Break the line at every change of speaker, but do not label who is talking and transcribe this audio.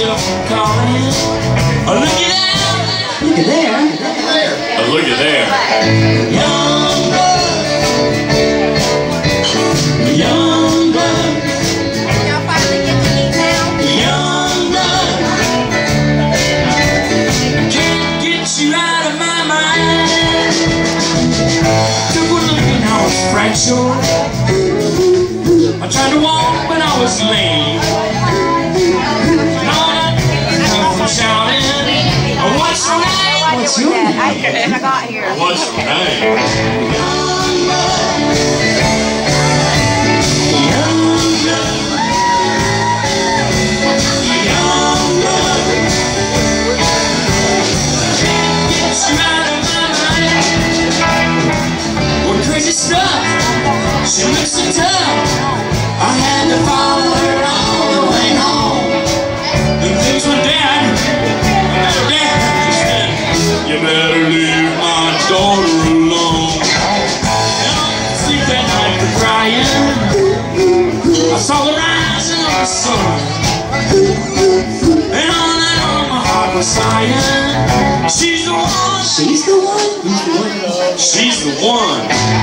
myself calling. Oh, look at that.
Look at there.
Oh, look at there. Young blood. Young blood.
Y'all finally get to eat now?
Young blood. Can't get you out of my mind. Took a look and I was fractured. I tried to walk, but I was lame. Name?
What's your
I
name?
when I got here.
What's your name? Young blood. Young blood. Young blood. Can't get you out of my mind. What crazy stuff. She looks so tough. I had to follow her saw the rising of the sun. And on on my heart was. She's the one.
She's the one.
She's the one.